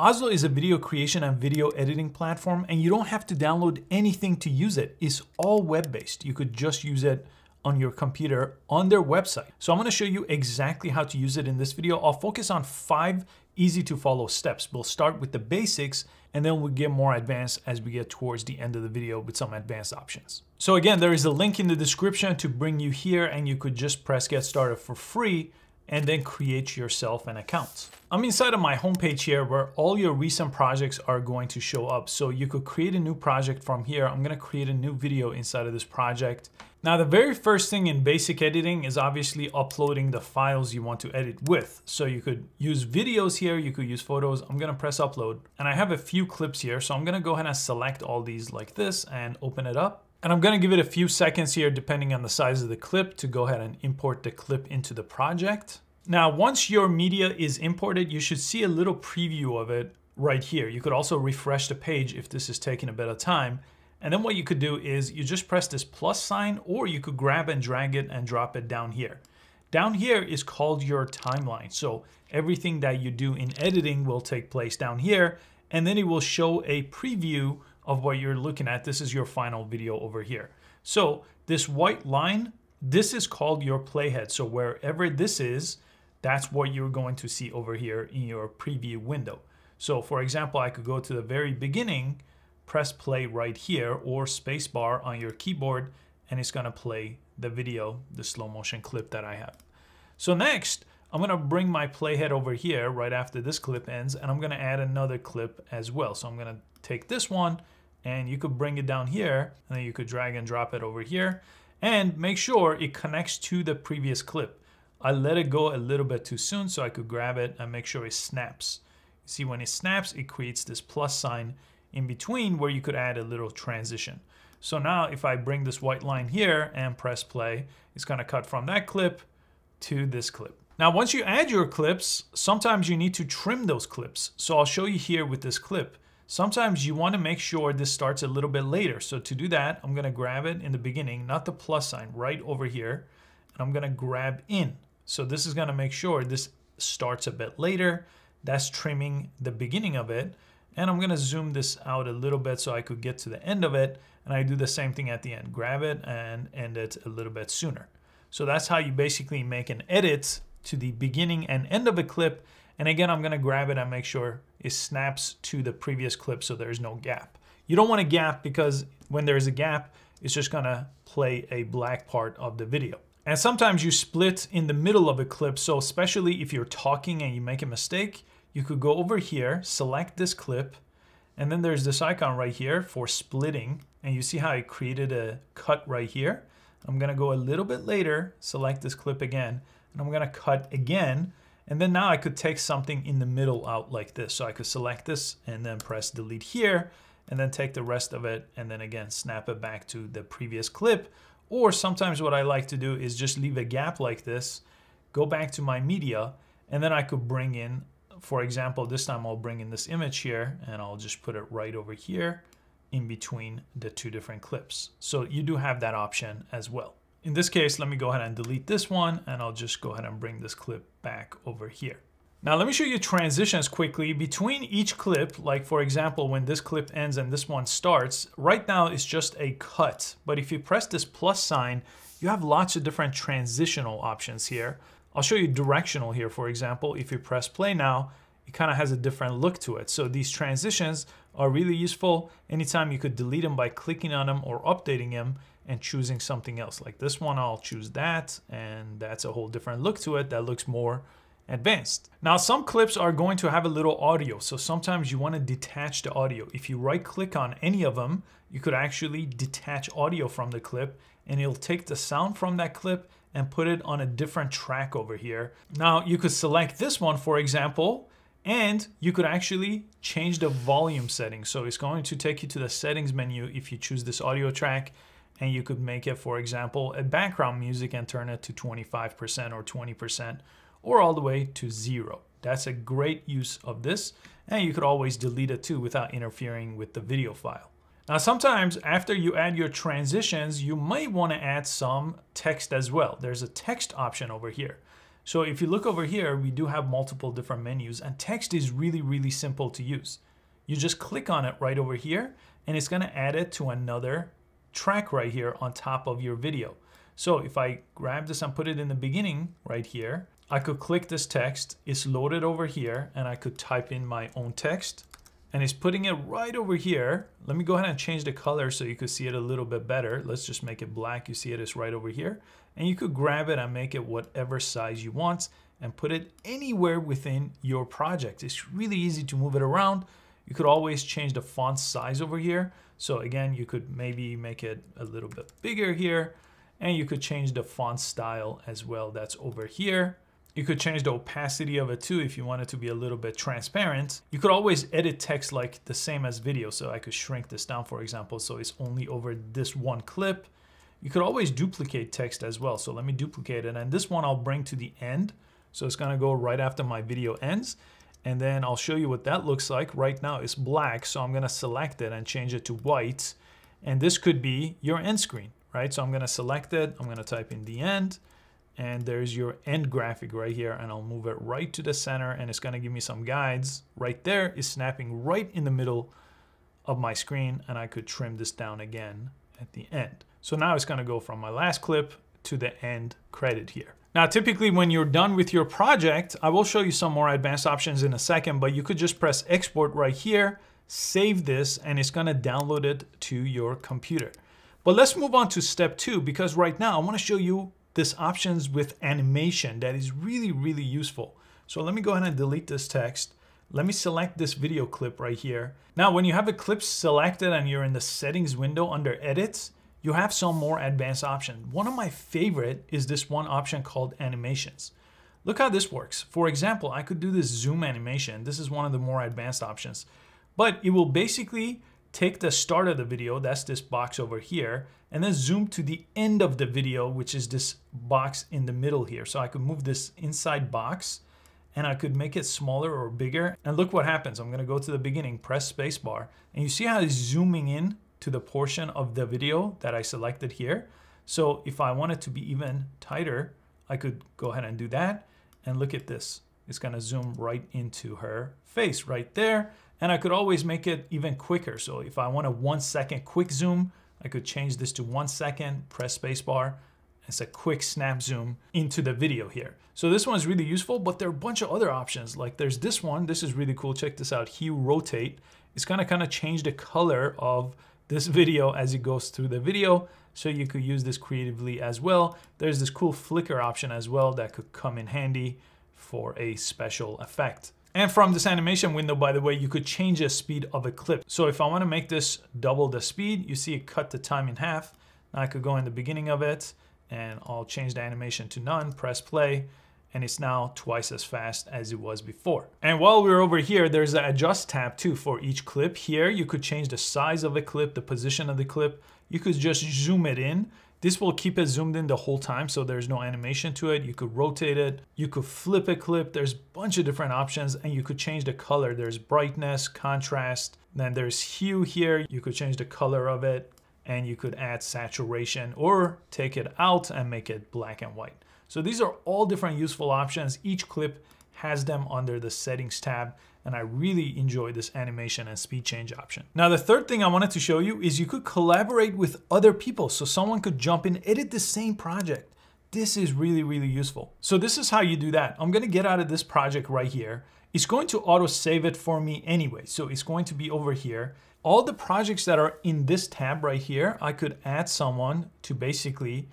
Oslo is a video creation and video editing platform, and you don't have to download anything to use it. It's all web-based. You could just use it on your computer on their website. So I'm gonna show you exactly how to use it in this video. I'll focus on five easy to follow steps. We'll start with the basics and then we'll get more advanced as we get towards the end of the video with some advanced options. So again, there is a link in the description to bring you here and you could just press get started for free and then create yourself an account. I'm inside of my homepage here where all your recent projects are going to show up. So you could create a new project from here. I'm gonna create a new video inside of this project. Now the very first thing in basic editing is obviously uploading the files you want to edit with. So you could use videos here, you could use photos. I'm gonna press upload and I have a few clips here. So I'm gonna go ahead and select all these like this and open it up. And I'm gonna give it a few seconds here, depending on the size of the clip, to go ahead and import the clip into the project. Now, once your media is imported, you should see a little preview of it right here. You could also refresh the page if this is taking a bit of time. And then what you could do is you just press this plus sign, or you could grab and drag it and drop it down here. Down here is called your timeline. So everything that you do in editing will take place down here, and then it will show a preview of what you're looking at. This is your final video over here. So this white line, this is called your playhead. So wherever this is, that's what you're going to see over here in your preview window. So for example, I could go to the very beginning, press play right here or spacebar on your keyboard, and it's gonna play the video, the slow motion clip that I have. So next, I'm gonna bring my playhead over here right after this clip ends, and I'm gonna add another clip as well. So I'm gonna take this one, and you could bring it down here and then you could drag and drop it over here and make sure it connects to the previous clip. I let it go a little bit too soon so I could grab it and make sure it snaps. You see when it snaps, it creates this plus sign in between where you could add a little transition. So now if I bring this white line here and press play, it's gonna cut from that clip to this clip. Now, once you add your clips, sometimes you need to trim those clips. So I'll show you here with this clip. Sometimes you want to make sure this starts a little bit later. So to do that, I'm going to grab it in the beginning, not the plus sign, right over here. And I'm going to grab in. So this is going to make sure this starts a bit later. That's trimming the beginning of it. And I'm going to zoom this out a little bit so I could get to the end of it. And I do the same thing at the end. Grab it and end it a little bit sooner. So that's how you basically make an edit to the beginning and end of a clip and again, I'm gonna grab it and make sure it snaps to the previous clip so there's no gap. You don't want a gap because when there's a gap, it's just gonna play a black part of the video. And sometimes you split in the middle of a clip. So especially if you're talking and you make a mistake, you could go over here, select this clip, and then there's this icon right here for splitting. And you see how I created a cut right here. I'm gonna go a little bit later, select this clip again, and I'm gonna cut again and then now I could take something in the middle out like this. So I could select this and then press delete here and then take the rest of it and then again snap it back to the previous clip. Or sometimes what I like to do is just leave a gap like this, go back to my media, and then I could bring in, for example, this time I'll bring in this image here and I'll just put it right over here in between the two different clips. So you do have that option as well. In this case, let me go ahead and delete this one and I'll just go ahead and bring this clip back over here. Now let me show you transitions quickly between each clip, like for example, when this clip ends and this one starts, right now it's just a cut. But if you press this plus sign, you have lots of different transitional options here. I'll show you directional here, for example. If you press play now, it kind of has a different look to it. So these transitions are really useful. Anytime you could delete them by clicking on them or updating them and choosing something else. Like this one, I'll choose that, and that's a whole different look to it that looks more advanced. Now, some clips are going to have a little audio, so sometimes you want to detach the audio. If you right click on any of them, you could actually detach audio from the clip and it'll take the sound from that clip and put it on a different track over here. Now, you could select this one, for example, and you could actually change the volume settings. So it's going to take you to the settings menu if you choose this audio track and you could make it, for example, a background music and turn it to 25% or 20% or all the way to zero. That's a great use of this. And you could always delete it too without interfering with the video file. Now, sometimes after you add your transitions, you might want to add some text as well. There's a text option over here. So if you look over here, we do have multiple different menus and text is really, really simple to use. You just click on it right over here and it's gonna add it to another track right here on top of your video. So if I grab this and put it in the beginning right here, I could click this text, it's loaded over here and I could type in my own text and it's putting it right over here. Let me go ahead and change the color so you could see it a little bit better. Let's just make it black. You see it is right over here. And you could grab it and make it whatever size you want and put it anywhere within your project. It's really easy to move it around. You could always change the font size over here. So again, you could maybe make it a little bit bigger here and you could change the font style as well. That's over here. You could change the opacity of it too if you want it to be a little bit transparent. You could always edit text like the same as video. So I could shrink this down, for example, so it's only over this one clip. You could always duplicate text as well. So let me duplicate it. And this one I'll bring to the end. So it's gonna go right after my video ends. And then I'll show you what that looks like. Right now it's black, so I'm gonna select it and change it to white. And this could be your end screen, right? So I'm gonna select it, I'm gonna type in the end, and there's your end graphic right here and I'll move it right to the center and it's gonna give me some guides. Right there is snapping right in the middle of my screen and I could trim this down again at the end. So now it's gonna go from my last clip to the end credit here. Now, typically when you're done with your project, I will show you some more advanced options in a second, but you could just press export right here, save this, and it's gonna download it to your computer. But let's move on to step two, because right now I wanna show you this options with animation that is really, really useful. So let me go ahead and delete this text. Let me select this video clip right here. Now, when you have a clip selected and you're in the settings window under edits, you have some more advanced options. One of my favorite is this one option called animations. Look how this works. For example, I could do this zoom animation. This is one of the more advanced options, but it will basically take the start of the video, that's this box over here, and then zoom to the end of the video, which is this box in the middle here. So I could move this inside box and I could make it smaller or bigger. And look what happens. I'm gonna go to the beginning, press spacebar, and you see how it's zooming in to the portion of the video that I selected here. So if I want it to be even tighter, I could go ahead and do that. And look at this. It's gonna zoom right into her face right there. And I could always make it even quicker. So if I want a one second quick zoom, I could change this to one second, press spacebar. It's a quick snap zoom into the video here. So this one's really useful, but there are a bunch of other options. Like there's this one, this is really cool. Check this out, hue rotate. It's gonna kind of change the color of this video as it goes through the video. So you could use this creatively as well. There's this cool flicker option as well that could come in handy for a special effect. And from this animation window, by the way, you could change the speed of a clip. So if I wanna make this double the speed, you see it cut the time in half. Now I could go in the beginning of it and I'll change the animation to none, press play, and it's now twice as fast as it was before. And while we're over here, there's an adjust tab too for each clip. Here, you could change the size of a clip, the position of the clip. You could just zoom it in this will keep it zoomed in the whole time so there's no animation to it. You could rotate it, you could flip a clip. There's a bunch of different options and you could change the color. There's brightness, contrast, then there's hue here. You could change the color of it and you could add saturation or take it out and make it black and white. So these are all different useful options. Each clip has them under the settings tab and I really enjoy this animation and speed change option. Now the third thing I wanted to show you is you could collaborate with other people so someone could jump in, edit the same project. This is really, really useful. So this is how you do that. I'm gonna get out of this project right here. It's going to auto save it for me anyway. So it's going to be over here. All the projects that are in this tab right here, I could add someone to basically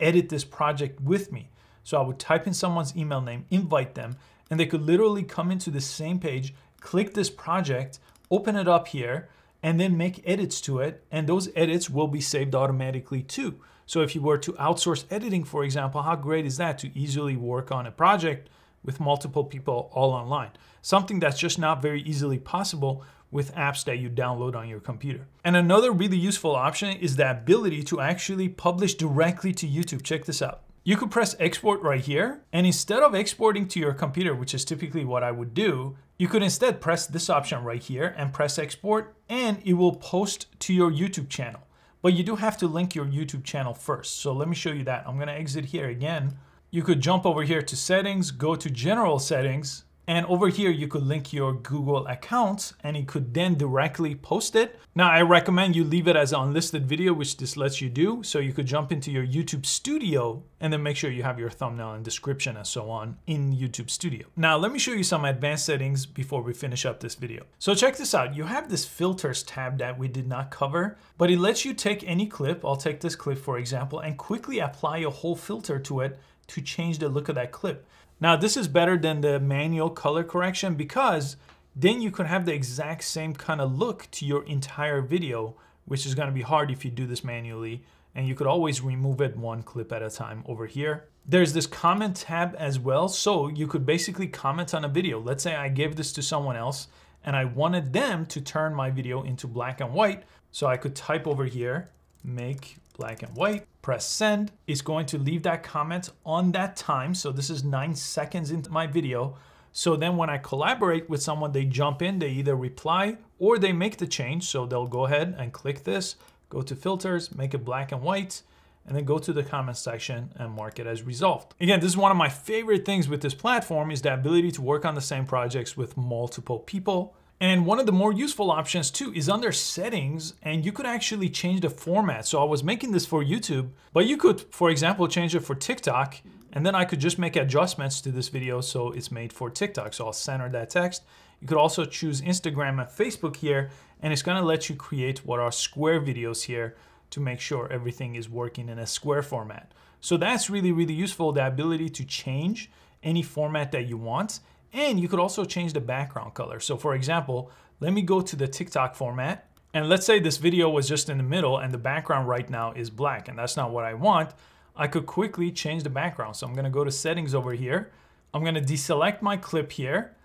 edit this project with me. So I would type in someone's email name, invite them, and they could literally come into the same page, click this project, open it up here, and then make edits to it. And those edits will be saved automatically too. So if you were to outsource editing, for example, how great is that to easily work on a project with multiple people all online? Something that's just not very easily possible with apps that you download on your computer. And another really useful option is the ability to actually publish directly to YouTube. Check this out. You could press export right here. And instead of exporting to your computer, which is typically what I would do, you could instead press this option right here and press export and it will post to your YouTube channel. But you do have to link your YouTube channel first. So let me show you that. I'm gonna exit here again you could jump over here to settings, go to general settings, and over here, you could link your Google accounts and it could then directly post it. Now, I recommend you leave it as an unlisted video, which this lets you do. So you could jump into your YouTube studio and then make sure you have your thumbnail and description and so on in YouTube studio. Now, let me show you some advanced settings before we finish up this video. So check this out. You have this filters tab that we did not cover, but it lets you take any clip. I'll take this clip, for example, and quickly apply a whole filter to it to change the look of that clip. Now this is better than the manual color correction because then you could have the exact same kind of look to your entire video, which is gonna be hard if you do this manually. And you could always remove it one clip at a time over here. There's this comment tab as well. So you could basically comment on a video. Let's say I gave this to someone else and I wanted them to turn my video into black and white. So I could type over here, make black and white, press send. It's going to leave that comment on that time. So this is nine seconds into my video. So then when I collaborate with someone, they jump in, they either reply or they make the change. So they'll go ahead and click this, go to filters, make it black and white, and then go to the comment section and mark it as resolved. Again, this is one of my favorite things with this platform is the ability to work on the same projects with multiple people. And one of the more useful options too is under settings and you could actually change the format. So I was making this for YouTube, but you could, for example, change it for TikTok and then I could just make adjustments to this video so it's made for TikTok. So I'll center that text. You could also choose Instagram and Facebook here and it's gonna let you create what are square videos here to make sure everything is working in a square format. So that's really, really useful, the ability to change any format that you want and you could also change the background color. So for example, let me go to the TikTok format. And let's say this video was just in the middle and the background right now is black and that's not what I want. I could quickly change the background. So I'm gonna go to settings over here. I'm gonna deselect my clip here.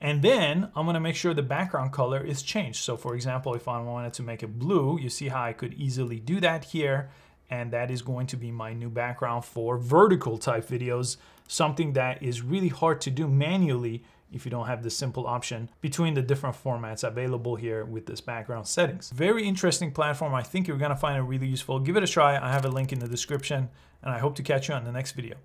And then I'm gonna make sure the background color is changed. So for example, if I wanted to make it blue, you see how I could easily do that here and that is going to be my new background for vertical type videos, something that is really hard to do manually if you don't have the simple option between the different formats available here with this background settings. Very interesting platform. I think you're gonna find it really useful. Give it a try. I have a link in the description and I hope to catch you on the next video.